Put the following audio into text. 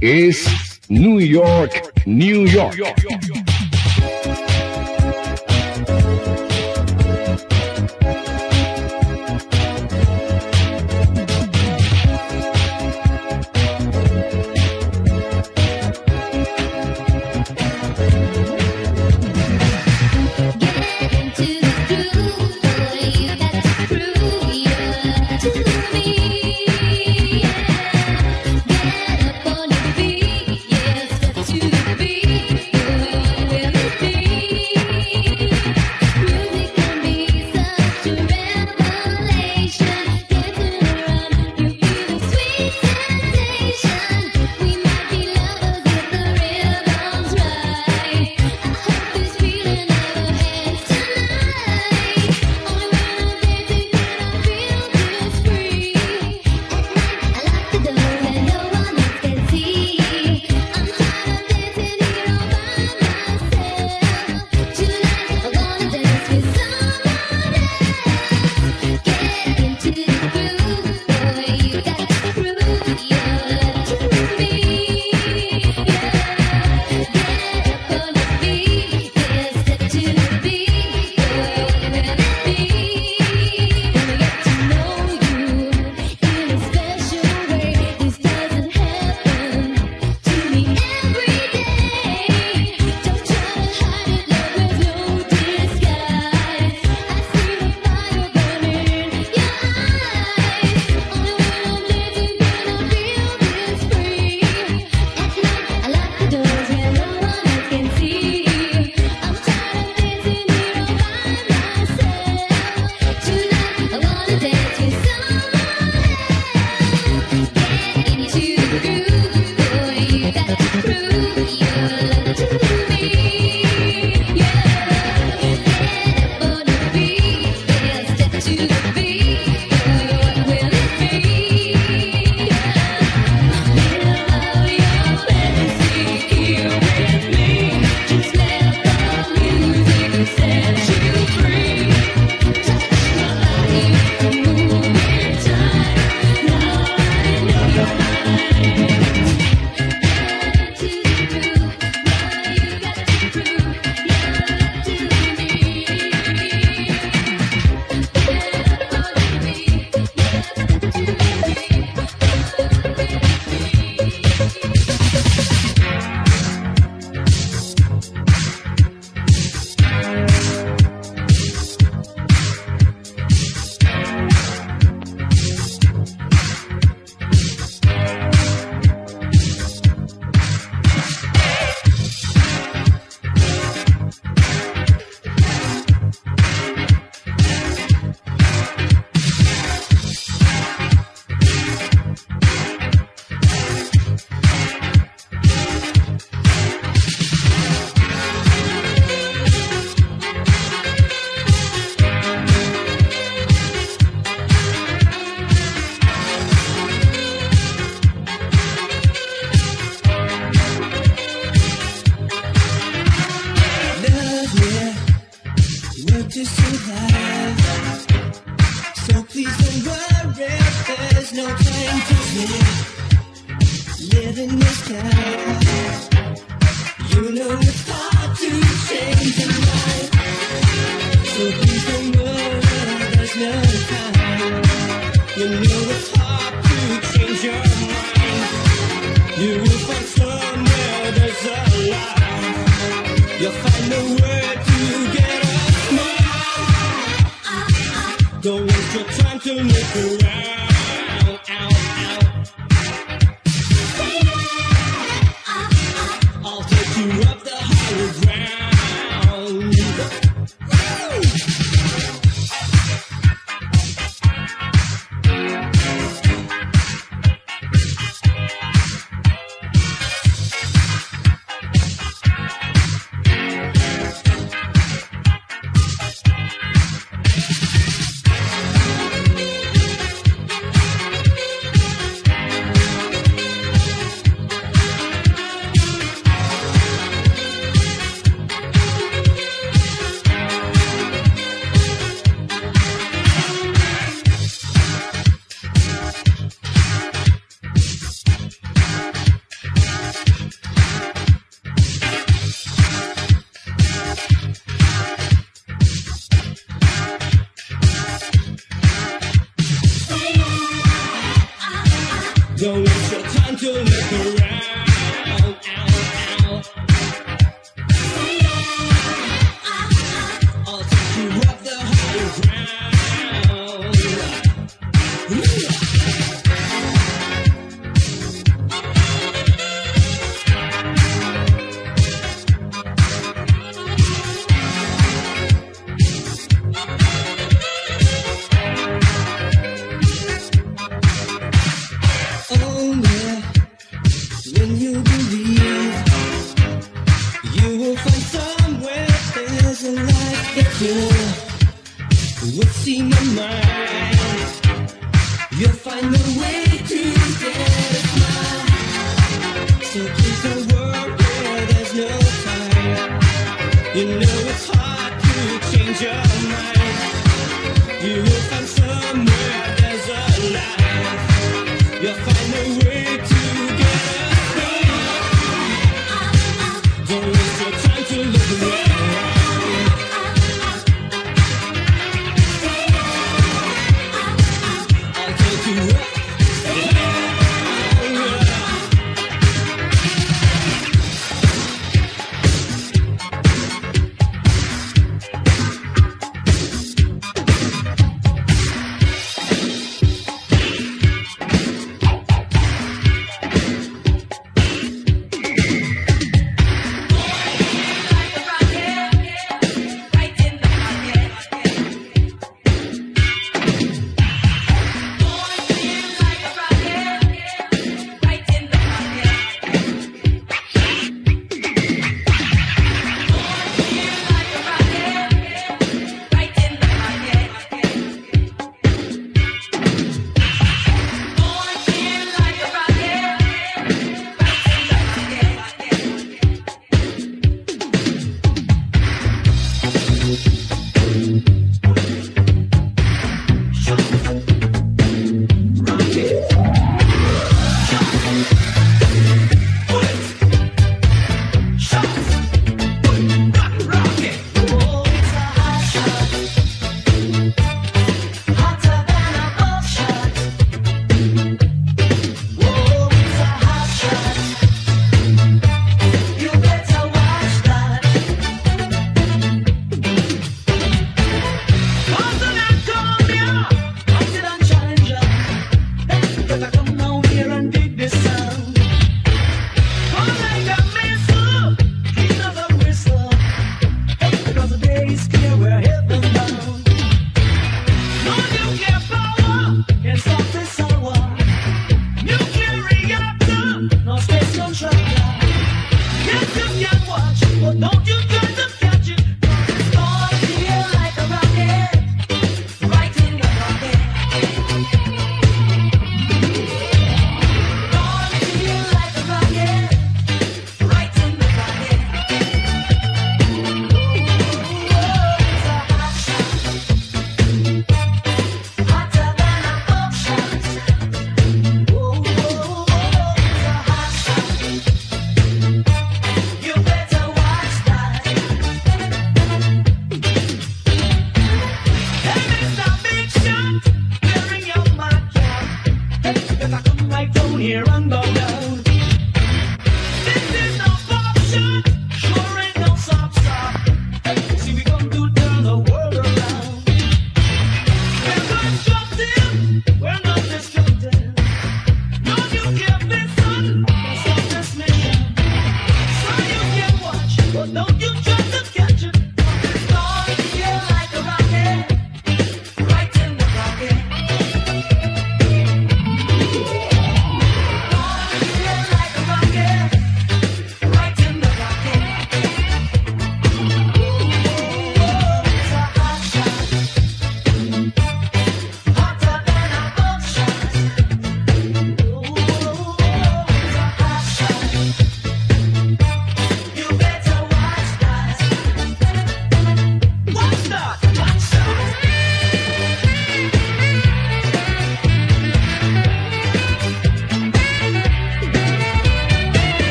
es New York, New York. you knew mind. You'll find a way to get a smile. So please there's no time. You know it's hard to change your mind. You will find somewhere there's a light. You'll find a way to get a smile. Don't